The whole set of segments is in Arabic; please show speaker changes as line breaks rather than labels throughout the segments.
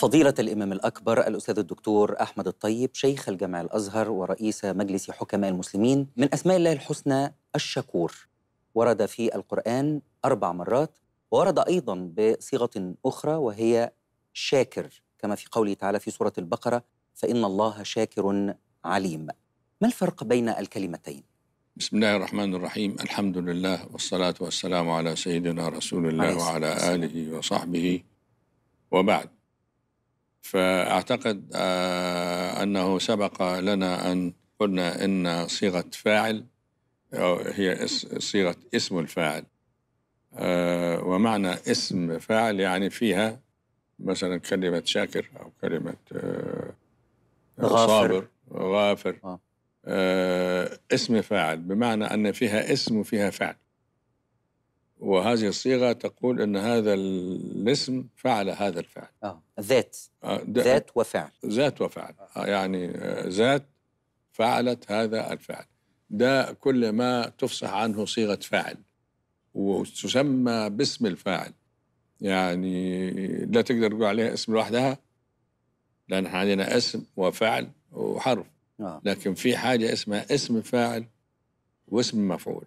فضيلة الإمام الأكبر الأستاذ الدكتور أحمد الطيب شيخ الجامع الأزهر ورئيس مجلس حكماء المسلمين من أسماء الله الحسنى الشكور. ورد في القرآن أربع مرات ورد أيضا بصيغة أخرى وهي شاكر كما في قوله تعالى في سورة البقرة فإن الله شاكر عليم ما الفرق بين الكلمتين؟
بسم الله الرحمن الرحيم. الحمد لله والصلاة والسلام على سيدنا رسول الله وعلى. آله وصحبه. وبعد. فأعتقد آه، أنه سبق لنا أن قلنا إن صيغة فاعل هي صيغة اسم الفاعل آه، ومعنى اسم فاعل يعني فيها مثلا كلمة شاكر أو كلمة آه،
غافر.
صابر غافر.
آه،
اسم فاعل بمعنى أن فيها اسم وفيها فعل وهذه الصيغة تقول أن هذا الاسم فعل هذا الفعل.
آه. ذات.
آه،
ذات وفعل.
ذات وفعل. آه، يعني آه، ذات فعلت هذا الفعل. ده كل ما تفصح عنه صيغة فاعل وتسمى باسم الفاعل. يعني لا تقدر تقول عليها اسم لوحدها لأن إحنا عندنا اسم وفعل وحرف.
آه.
لكن في حاجة اسمها اسم فاعل واسم مفعول.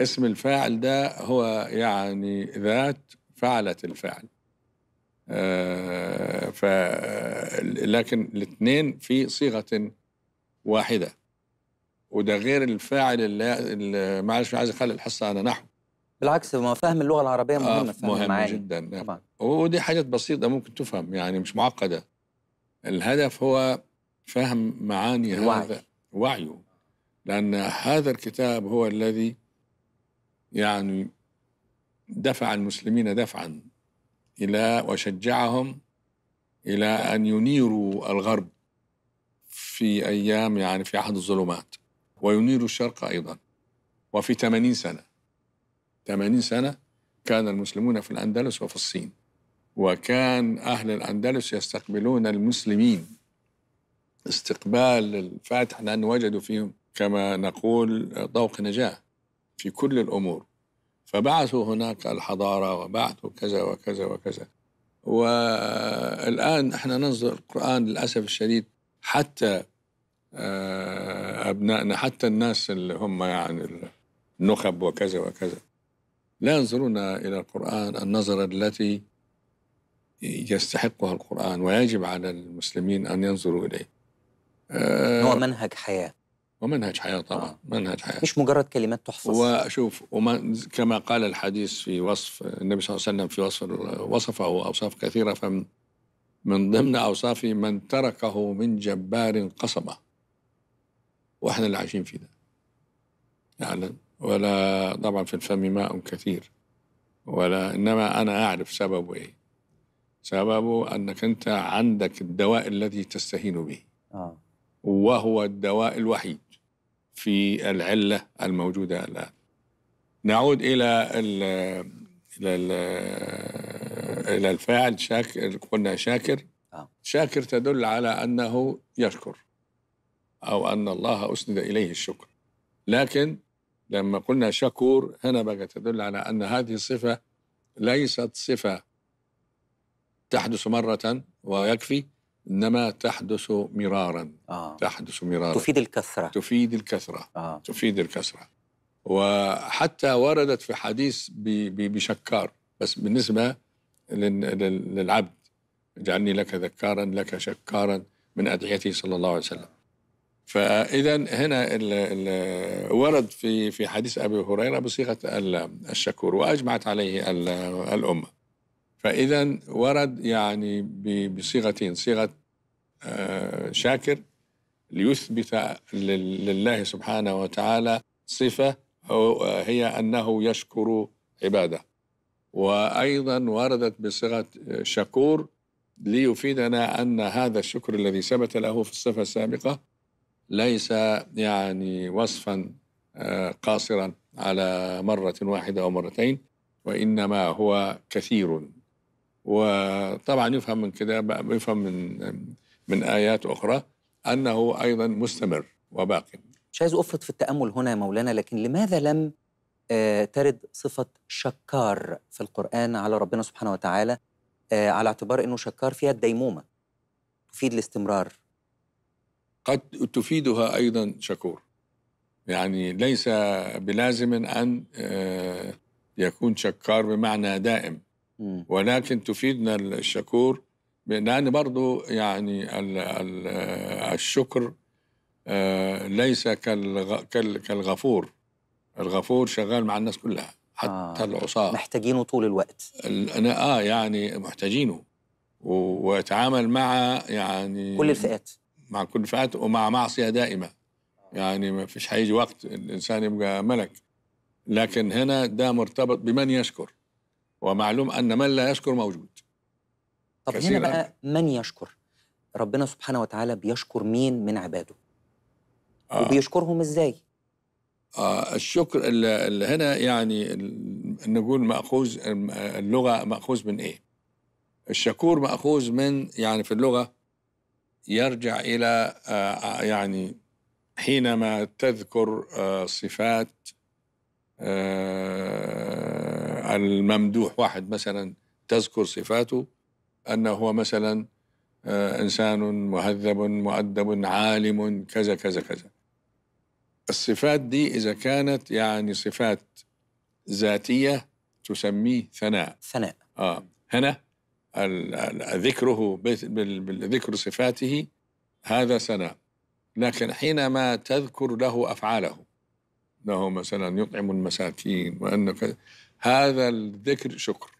اسم الفاعل ده هو يعني ذات فعلت الفعل. آه ف لكن الاثنين في صيغة واحدة. وده غير الفاعل اللي, معلش عايز أخلي الحصة على نحو.
بالعكس ما فهم اللغة العربية مهم
آه
فهم
مهم
المعاني.
جدا نعم.
طبعا.
ودي حاجات بسيطة ممكن تفهم يعني مش معقدة. الهدف هو فهم معاني
الوعي.
هذا وعيه. لأن هذا الكتاب هو الذي يعني دفع المسلمين دفعا إلى وشجعهم إلى أن ينيروا الغرب في أيام يعني في عهد الظلمات وينيروا الشرق أيضا وفي 80 سنة. 80 سنة كان المسلمون في الأندلس وفي الصين وكان أهل الأندلس يستقبلون المسلمين. استقبال الفاتح لأن وجدوا فيهم كما نقول ضوء نجاة. في كل الأمور. فبعثوا هناك الحضارة وبعثوا كذا وكذا وكذا. والآن إحنا ننظر القرآن للأسف الشديد حتى آه، أبنائنا حتى الناس اللي هم يعني النخب وكذا وكذا. لا ينظرون إلى القرآن النظرة التي يستحقها القرآن ويجب على المسلمين أن ينظروا إليه. آه،
هو منهج حياة.
ومنهج حياة طبعا
آه.
منهج حياة.
مش مجرد كلمات تحفظ.
وشوف وما كما قال الحديث في وصف النبي صلى الله عليه وسلم في وصف وصفه أوصاف كثيرة فمن من ضمن أوصافه من تركه من جبار قصبة. وإحنا اللي عايشين في ده. يعني ولا طبعا في الفم ماء كثير. ولا إنما أنا أعرف سببه إيه. سببه أنك أنت عندك الدواء الذي تستهين به.
آه.
وهو الدواء الوحيد. في العلة الموجودة الآن. نعود إلى ال إلى ال إلى الفاعل شاكر قلنا شاكر.
آه.
شاكر تدل على أنه يشكر أو أن الله أسند إليه الشكر. لكن لما قلنا شكور هنا بقى تدل على أن هذه الصفة ليست صفة تحدث مرة ويكفي. إنما تحدث مرارا.
آه.
تحدث مرارا.
تفيد الكثرة.
تفيد الكثرة.
آه.
تفيد الكثرة. وحتى وردت في حديث بشكار. بس لل- للعبد اجعلني لك ذكارا لك شكارا من أدعيته صلى الله عليه وسلم. فإذا هنا ال ال ورد في في حديث أبي هريرة بصيغة ال- الشكور وأجمعت عليه ال- الأمة. فإذا ورد يعني بصيغتين صيغة آه، شاكر ليثبت لل- لله سبحانه وتعالى صفة هي أنه يشكر عباده. وأيضا وردت بصيغة شكور ليفيدنا أن هذا الشكر الذي ثبت له في الصفة السابقة ليس يعني وصفا آه، قاصرا على مرة واحدة أو مرتين وإنما هو كثير. وطبعا يفهم من كده يفهم من من آيات أخرى أنه أيضا مستمر وباق
مش عايز أفرط في التأمل هنا يا مولانا لكن لماذا لم آه، ترد صفة شكار في القرآن على ربنا سبحانه وتعالى آه على اعتبار إنه شكار فيها الديمومة تفيد الاستمرار؟
قد تفيدها أيضا شكور. يعني ليس بلازم أن آه، يكون شكار بمعنى دائم. ولكن تفيدنا الشكور لأن برضو يعني ال ال الشكر آه، ليس كالغ- كال- كالغفور. الغفور شغال مع الناس كلها حتى
آه.
العصاة.
محتاجينه طول الوقت.
ال- أنا آه يعني محتاجينه. ويتعامل مع يعني
كل الفئات.
مع كل الفئات ومع معصية دائمة. يعني ما فيش هيجي وقت الإنسان يبقى ملك. لكن هنا ده مرتبط بمن يشكر. ومعلوم أن من لا يشكر موجود.
طب هنا. بقى من يشكر ربنا سبحانه وتعالى بيشكر مين من عباده
آه.
وبيشكرهم إزاي
آه الشكر اللي هنا يعني نقول مأخوذ اللغة مأخوذ من إيه؟ الشكور مأخوذ من يعني في اللغة يرجع إلى آه يعني حينما تذكر آه صفات آه الممدوح واحد مثلا تذكر صفاته انه هو مثلا آه إنسان مهذب مؤدب عالم كذا كذا كذا. الصفات دي إذا كانت يعني صفات ذاتية تسميه ثناء.
ثناء.
آه. هنا ذكره بالذكر صفاته هذا ثناء. لكن حينما تذكر له أفعاله أنه مثلا يطعم المساكين وأنه كذا هذا الذكر شكر.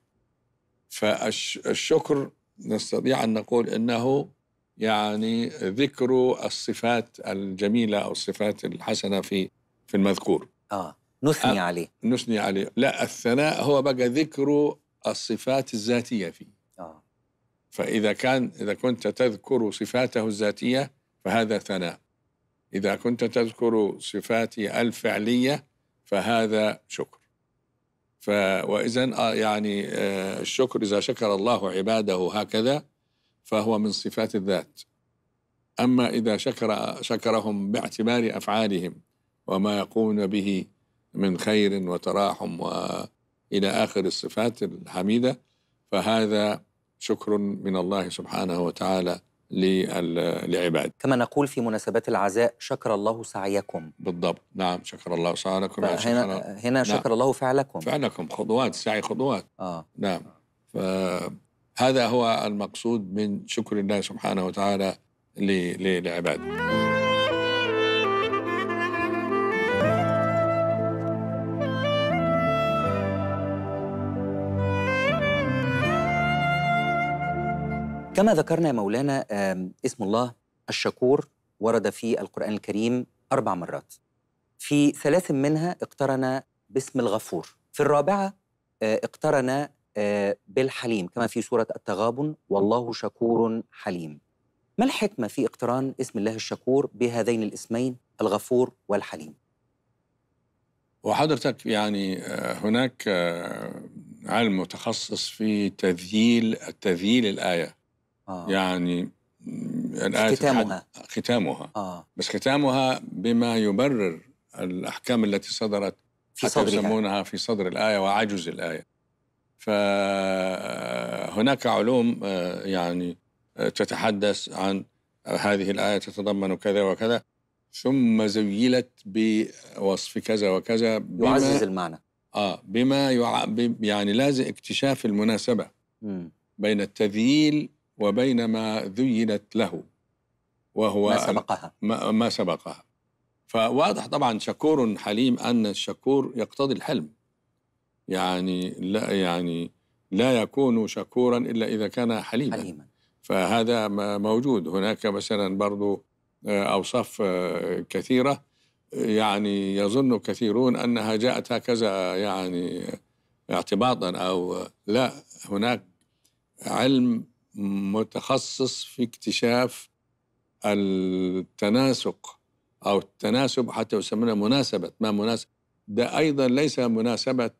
فالشكر نستطيع أن نقول أنه يعني ذكر الصفات الجميلة أو الصفات الحسنة في في المذكور.
آه نثني
آه.
عليه.
نثني عليه. لا الثناء هو بقى ذكر الصفات الذاتية فيه.
آه.
فإذا كان إذا كنت تذكر صفاته الذاتية فهذا ثناء. إذا كنت تذكر صفاته الفعلية فهذا شكر. ف وإذا آه يعني آه الشكر إذا شكر الله عباده هكذا فهو من صفات الذات. أما إذا شكر شكرهم باعتبار أفعالهم وما يقومون به من خير وتراحم وإلى آخر الصفات الحميدة فهذا شكر من الله سبحانه وتعالى. لل- لعباده
كما نقول في مناسبات العزاء شكر الله سعيكم.
بالضبط. نعم شكر الله سعيكم. يعني شكر
هنا هنا شكر
نعم.
الله فعلكم.
فعلكم خطوات سعي خطوات.
آه.
نعم. فهذا هو المقصود من شكر الله سبحانه وتعالى لعباده
كما ذكرنا يا مولانا اسم الله الشكور ورد في القرآن الكريم أربع مرات. في ثلاث منها اقترن باسم الغفور. في الرابعة آه، اقترن آه، بالحليم كما في سورة التغابن والله شكور حليم. ما الحكمة في اقتران اسم الله الشكور بهذين الاسمين الغفور والحليم؟
وحضرتك يعني آه، هناك علم متخصص في تذييل تذييل الآية.
آه.
يعني م، الآية
ختامها.
ختامها
آه.
بس ختامها بما يبرر الأحكام التي صدرت
في
حتى
صدرها
يسمونها في صدر الآية وعجز الآية فهناك علوم آه، يعني آه، تتحدث عن هذه الآية تتضمن كذا وكذا ثم زيلت بوصف كذا وكذا بما
يعزز المعنى
آه بما يع... يعني لازم اكتشاف المناسبة
مم.
بين التذييل وبين ما ذيلت له وهو
ما سبقها.
ما, سبقها. فواضح طبعا شكور حليم أن الشكور يقتضي الحلم. يعني لا يعني لا يكون شكورا إلا إذا كان حليما.
حليما.
فهذا ما موجود. هناك مثلا برضو آه، أوصاف آه، كثيرة. يعني يظن كثيرون أنها جاءت هكذا يعني اعتباطا أو لا. هناك علم متخصص في اكتشاف التناسق أو التناسب حتى يسمونه مناسبة. ما مناسب؟ ده أيضا ليس مناسبة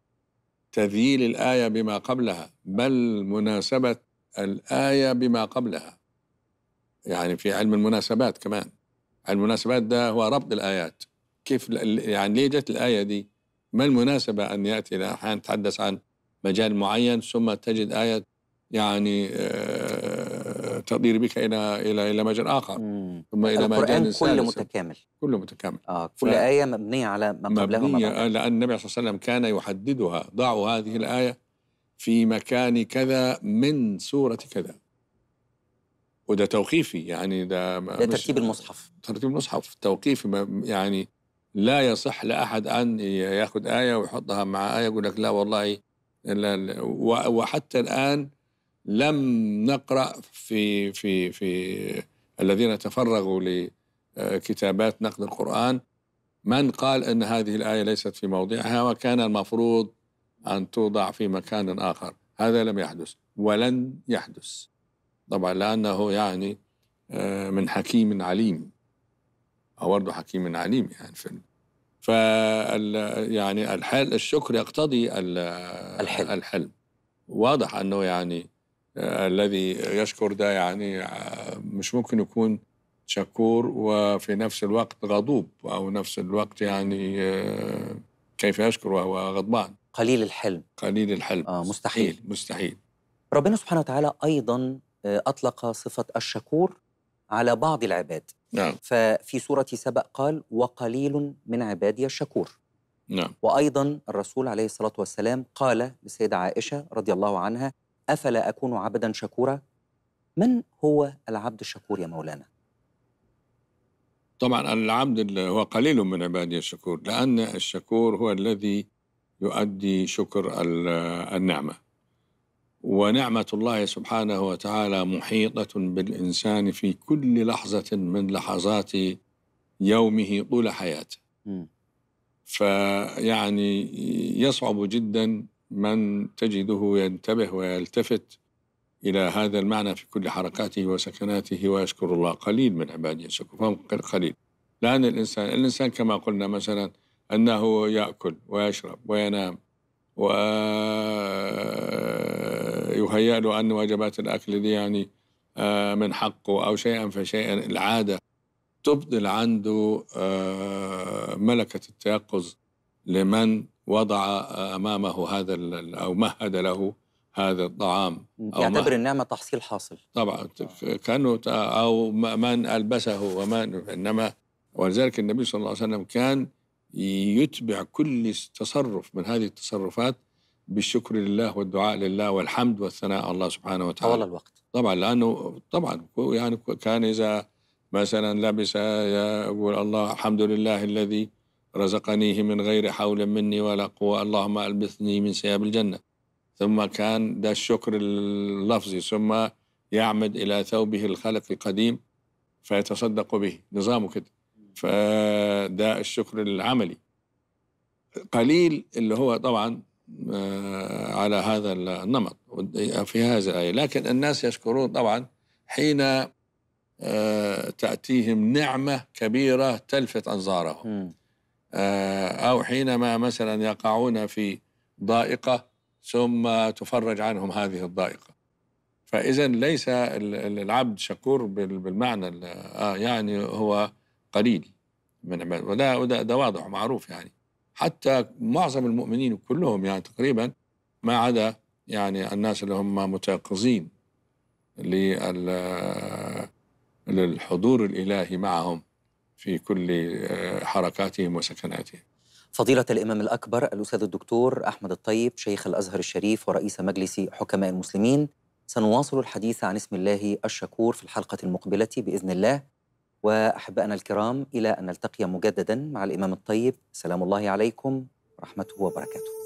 تذييل الآية بما قبلها بل مناسبة الآية بما قبلها. يعني في علم المناسبات كمان. المناسبات ده هو ربط الآيات. كيف يعني ليه جت الآية دي؟ ما المناسبة؟ أن يأتي أحيانا نتحدث عن مجال معين ثم تجد آية يعني تطير بك إلى إلى إلى مجال آخر.
مم.
ثم إلى مجال
كله متكامل.
كله متكامل.
آه كل آية مبنية على ما قبلها
مبنية لأن النبي صلى الله عليه وسلم كان يحددها. ضعوا هذه الآية في مكان كذا من سورة كذا. وده توقيفي يعني ده
ده ترتيب المصحف.
ترتيب المصحف. توقيفي يعني لا يصح لأحد أن ياخذ آية ويحطها مع آية يقول لك لا والله لا وحتى الآن لم نقرأ في في في الذين تفرغوا لكتابات نقد القرآن. من قال أن هذه الآية ليست في موضعها وكان المفروض أن توضع في مكان آخر. هذا لم يحدث ولن يحدث. طبعا لأنه يعني آه، من حكيم عليم. أو برضه حكيم عليم يعني في فال يعني الحل الشكر يقتضي ال-
الحلم.
الحلم. واضح أنه يعني الذي يشكر ده يعني آه، مش ممكن يكون شكور وفي نفس الوقت غضوب أو نفس الوقت يعني آه، كيف يشكر وهو غضبان.
قليل الحلم.
قليل الحلم.
آه مستحيل.
مستحيل
ربنا سبحانه وتعالى أيضا آه، أطلق صفة الشكور على بعض العباد.
نعم.
ففي سورة سبأ قال وقليل من عبادي الشكور.
نعم.
وأيضا الرسول عليه الصلاة والسلام قال للسيدة عائشة رضي الله عنها أفلا أكون عبدا شكورا؟ من هو العبد الشكور يا مولانا؟
طبعا العبد هو قليل من عبادي الشكور لأن الشكور هو الذي يؤدي شكر ال- النعمة. ونعمة الله سبحانه وتعالى محيطة بالإنسان في كل لحظة من لحظات يومه طول حياته. فيعني يصعب جدا من تجده ينتبه ويلتفت إلى هذا المعنى في كل حركاته وسكناته ويشكر الله. قليل من عباده الشكور فهم قليل. لأن الإنسان الإنسان كما قلنا مثلا أنه يأكل ويشرب وينام ويهيأ له أن وجبات الأكل دي يعني آه، من حقه أو شيئا فشيئا. العادة تبطل عنده آه، ملكة التيقظ لمن وضع أمامه هذا أو مهد له هذا الطعام أو
يعتبر النعمة تحصيل حاصل.
طبعا كأنه أو من ألبسه ومن إنما ولذلك النبي صلى الله عليه وسلم كان يتبع كل تصرف من هذه التصرفات بالشكر لله والدعاء لله والحمد والثناء على الله سبحانه
طوال
وتعالى
الوقت.
طبعا لأنه طبعا يعني كان إذا مثلا لبس يقول الله الحمد لله الذي رزقنيه من غير حول مني ولا قوة. اللهم ألبسني من ثياب الجنة. ثم كان ده الشكر اللفظي. ثم يعمد إلى ثوبه الخلق القديم فيتصدق به. نظامه كده. فده الشكر العملي. قليل اللي هو طبعا آه، على هذا النمط. في هذا الآية. لكن الناس يشكرون طبعا حين آه، تأتيهم نعمة كبيرة تلفت أنظارهم. أو حينما مثلا يقعون في ضائقة ثم تفرج عنهم هذه الضائقة. فإذا ليس ال- ال- العبد شكور بال- بالمعنى ال- آه يعني هو قليل من عباد وده وده ده واضح ومعروف يعني. حتى معظم المؤمنين كلهم يعني تقريبا ما عدا يعني الناس اللي هم متيقظين لل- للحضور الإلهي معهم. في كل آه، حركاتهم وسكناتهم.
فضيلة الإمام الأكبر الأستاذ الدكتور أحمد الطيب شيخ الأزهر الشريف ورئيس مجلس حكماء المسلمين سنواصل الحديث عن اسم الله الشكور في الحلقة المقبلة بإذن الله. وأحبائنا الكرام إلى أن نلتقي مجددا مع الإمام الطيب. سلام الله عليكم ورحمته وبركاته.